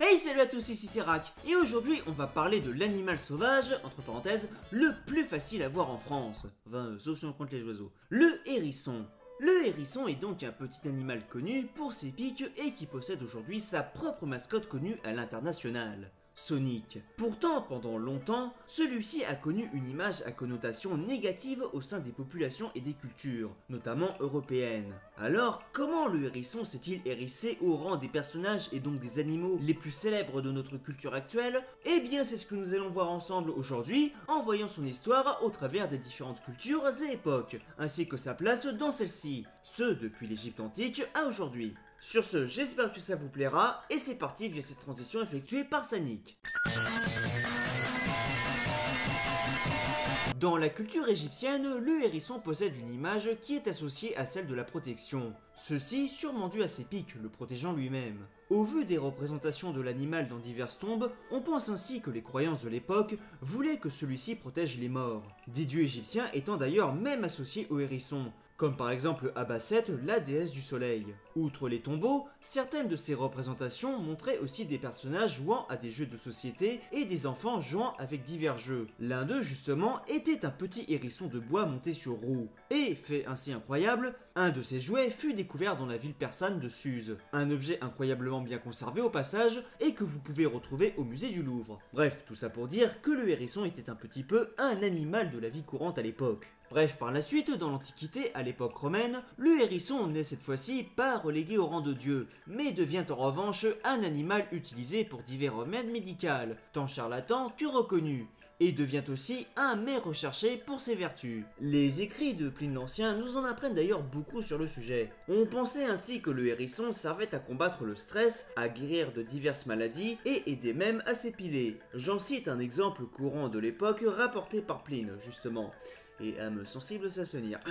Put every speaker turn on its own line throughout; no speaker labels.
Hey salut à tous, ici c'est Rack, et aujourd'hui on va parler de l'animal sauvage, entre parenthèses, le plus facile à voir en France. Enfin, euh, sauf si on compte les oiseaux. Le hérisson. Le hérisson est donc un petit animal connu pour ses pics et qui possède aujourd'hui sa propre mascotte connue à l'international. Sonic. Pourtant, pendant longtemps, celui-ci a connu une image à connotation négative au sein des populations et des cultures, notamment européennes. Alors, comment le hérisson s'est-il hérissé au rang des personnages et donc des animaux les plus célèbres de notre culture actuelle? Eh bien, c'est ce que nous allons voir ensemble aujourd'hui, en voyant son histoire au travers des différentes cultures et époques, ainsi que sa place dans celle-ci, ce depuis l'Égypte antique à aujourd'hui. Sur ce, j'espère que ça vous plaira, et c'est parti via cette transition effectuée par Sanic. Dans la culture égyptienne, le hérisson possède une image qui est associée à celle de la protection. Ceci sûrement dû à ses pics, le protégeant lui-même. Au vu des représentations de l'animal dans diverses tombes, on pense ainsi que les croyances de l'époque voulaient que celui-ci protège les morts. Des dieux égyptiens étant d'ailleurs même associés au hérisson, comme par exemple Abasset, la déesse du soleil. Outre les tombeaux, certaines de ces représentations montraient aussi des personnages jouant à des jeux de société et des enfants jouant avec divers jeux. L'un d'eux justement était un petit hérisson de bois monté sur roue. Et, fait ainsi incroyable, un de ces jouets fut découvert dans la ville persane de Suse. Un objet incroyablement bien conservé au passage et que vous pouvez retrouver au musée du Louvre. Bref, tout ça pour dire que le hérisson était un petit peu un animal de la vie courante à l'époque. Bref, par la suite, dans l'Antiquité, à l'époque romaine, le hérisson n'est cette fois-ci pas relégué au rang de dieu, mais devient en revanche un animal utilisé pour divers remèdes médicaux, tant charlatan que reconnu et devient aussi un mets recherché pour ses vertus. Les écrits de Pline l'Ancien nous en apprennent d'ailleurs beaucoup sur le sujet. On pensait ainsi que le hérisson servait à combattre le stress, à guérir de diverses maladies et aidait même à s'épiler. J'en cite un exemple courant de l'époque rapporté par Pline justement, et âme sensible s'abstenir.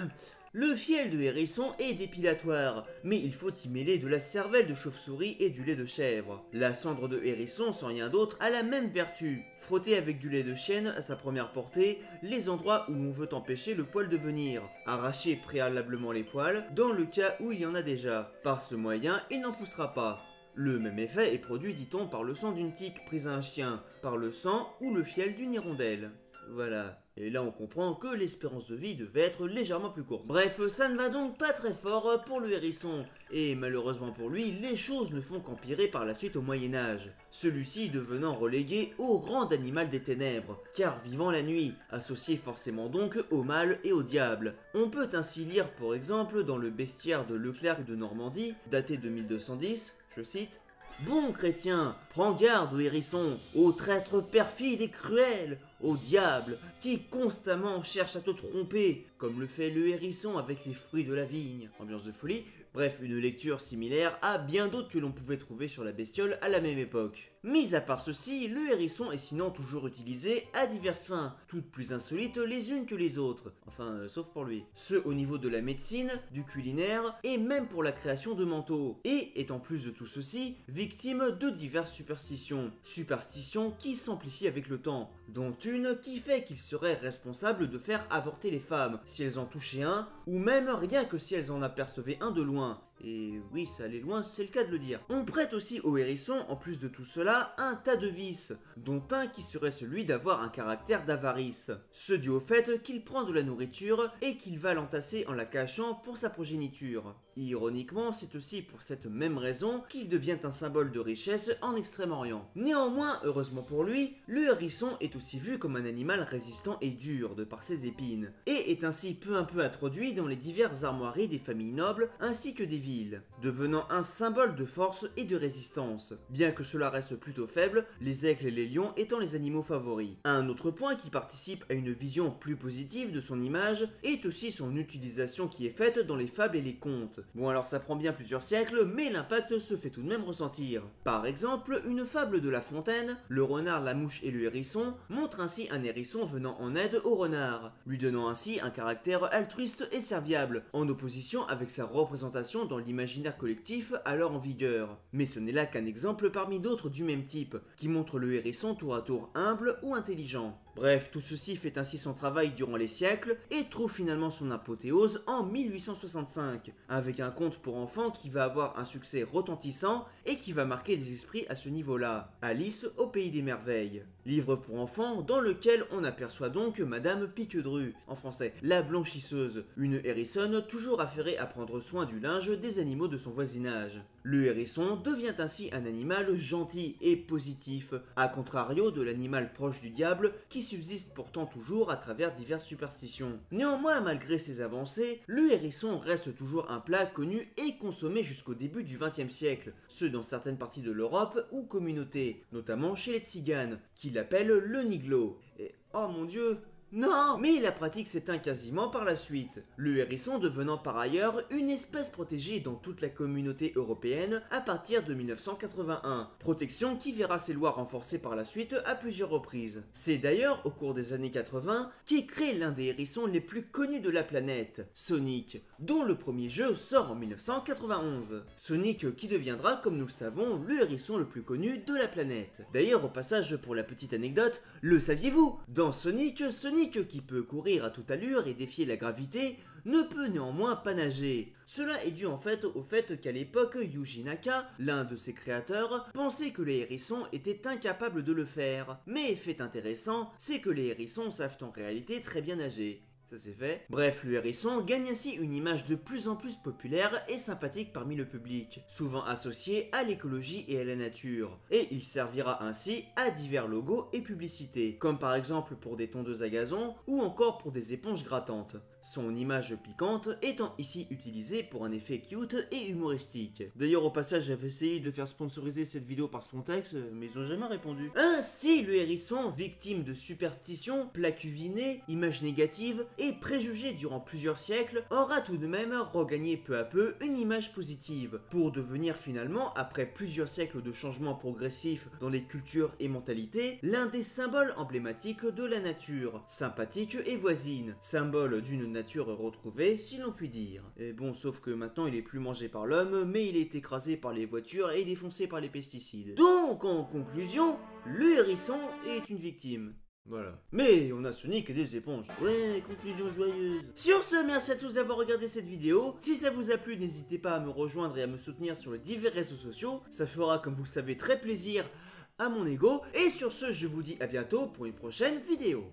Le fiel de hérisson est dépilatoire, mais il faut y mêler de la cervelle de chauve-souris et du lait de chèvre. La cendre de hérisson, sans rien d'autre, a la même vertu. Frotter avec du lait de chêne à sa première portée les endroits où l'on veut empêcher le poil de venir. Arracher préalablement les poils dans le cas où il y en a déjà. Par ce moyen, il n'en poussera pas. Le même effet est produit, dit-on, par le sang d'une tique prise à un chien, par le sang ou le fiel d'une hirondelle. Voilà. Et là, on comprend que l'espérance de vie devait être légèrement plus courte. Bref, ça ne va donc pas très fort pour le hérisson. Et malheureusement pour lui, les choses ne font qu'empirer par la suite au Moyen-Âge. Celui-ci devenant relégué au rang d'animal des ténèbres, car vivant la nuit, associé forcément donc au mal et au diable. On peut ainsi lire, par exemple, dans le bestiaire de Leclerc de Normandie, daté de 1210, je cite, Bon chrétien, prends garde au hérisson, au traître perfide et cruel, au diable qui constamment cherche à te tromper, comme le fait le hérisson avec les fruits de la vigne. Ambiance de folie, bref, une lecture similaire à bien d'autres que l'on pouvait trouver sur la bestiole à la même époque. Mis à part ceci, le hérisson est sinon toujours utilisé à diverses fins, toutes plus insolites les unes que les autres, enfin euh, sauf pour lui. Ce au niveau de la médecine, du culinaire et même pour la création de manteaux. Et est en plus de tout ceci, victime de diverses superstitions. Superstitions qui s'amplifient avec le temps, dont une qui fait qu'il serait responsable de faire avorter les femmes si elles en touchaient un, ou même rien que si elles en apercevaient un de loin. Et oui, ça allait loin, c'est le cas de le dire. On prête aussi au hérisson, en plus de tout cela, un tas de vices, dont un qui serait celui d'avoir un caractère d'avarice. Ce dû au fait qu'il prend de la nourriture et qu'il va l'entasser en la cachant pour sa progéniture. Ironiquement, c'est aussi pour cette même raison qu'il devient un symbole de richesse en Extrême-Orient. Néanmoins, heureusement pour lui, le hérisson est aussi vu comme un animal résistant et dur de par ses épines, et est ainsi peu à peu introduit dans les diverses armoiries des familles nobles ainsi que des villes devenant un symbole de force et de résistance. Bien que cela reste plutôt faible, les aigles et les lions étant les animaux favoris. Un autre point qui participe à une vision plus positive de son image est aussi son utilisation qui est faite dans les fables et les contes. Bon alors ça prend bien plusieurs siècles, mais l'impact se fait tout de même ressentir. Par exemple, une fable de La Fontaine, le renard, la mouche et le hérisson, montre ainsi un hérisson venant en aide au renard, lui donnant ainsi un caractère altruiste et serviable, en opposition avec sa représentation dans l'imaginaire collectif alors en vigueur. Mais ce n'est là qu'un exemple parmi d'autres du même type, qui montre le hérisson tour à tour humble ou intelligent. Bref, tout ceci fait ainsi son travail durant les siècles et trouve finalement son apothéose en 1865, avec un conte pour enfants qui va avoir un succès retentissant et qui va marquer les esprits à ce niveau-là, Alice au pays des merveilles. Livre pour enfants dans lequel on aperçoit donc Madame Piquedru, en français, la blanchisseuse, une hérissonne toujours affairée à prendre soin du linge des animaux de son voisinage. Le hérisson devient ainsi un animal gentil et positif, à contrario de l'animal proche du diable qui subsiste pourtant toujours à travers diverses superstitions. Néanmoins, malgré ces avancées, le hérisson reste toujours un plat connu et consommé jusqu'au début du XXe siècle, ce dans certaines parties de l'Europe ou communautés, notamment chez les tziganes, qui l'appellent le niglo. Et oh mon dieu, non Mais la pratique s'éteint quasiment par la suite, le hérisson devenant par ailleurs une espèce protégée dans toute la communauté européenne à partir de 1981, protection qui verra ses lois renforcées par la suite à plusieurs reprises. C'est d'ailleurs au cours des années 80 qu'est créé l'un des hérissons les plus connus de la planète, Sonic, dont le premier jeu sort en 1991. Sonic qui deviendra, comme nous le savons, le hérisson le plus connu de la planète. D'ailleurs, au passage, pour la petite anecdote, le saviez-vous? Dans Sonic, Sonic qui peut courir à toute allure et défier la gravité, ne peut néanmoins pas nager. Cela est dû en fait au fait qu'à l'époque, Yuji Naka, l'un de ses créateurs, pensait que les hérissons étaient incapables de le faire. Mais fait intéressant, c'est que les hérissons savent en réalité très bien nager c'est fait. Bref, le hérisson gagne ainsi une image de plus en plus populaire et sympathique parmi le public, souvent associé à l'écologie et à la nature. Et il servira ainsi à divers logos et publicités, comme par exemple pour des tondeuses à gazon ou encore pour des éponges grattantes. Son image piquante étant ici utilisée pour un effet cute et humoristique. D'ailleurs au passage j'avais essayé de faire sponsoriser cette vidéo par Spontex, mais ils ont jamais répondu. Ainsi le hérisson, victime de superstitions, plaques uvinées, images négatives et préjugés durant plusieurs siècles, aura tout de même regagné peu à peu une image positive, pour devenir finalement, après plusieurs siècles de changements progressifs dans les cultures et mentalités, l'un des symboles emblématiques de la nature, sympathique et voisine, symbole d'une nature retrouvée, si l'on peut dire. Et bon, sauf que maintenant il est plus mangé par l'homme, mais il est écrasé par les voitures et défoncé par les pesticides. Donc, en conclusion, le hérisson est une victime. Voilà. Mais on a Sonic et des éponges. Ouais, conclusion joyeuse. Sur ce, merci à tous d'avoir regardé cette vidéo. Si ça vous a plu, n'hésitez pas à me rejoindre et à me soutenir sur les divers réseaux sociaux. Ça fera, comme vous le savez, très plaisir à mon ego. Et sur ce, je vous dis à bientôt pour une prochaine vidéo.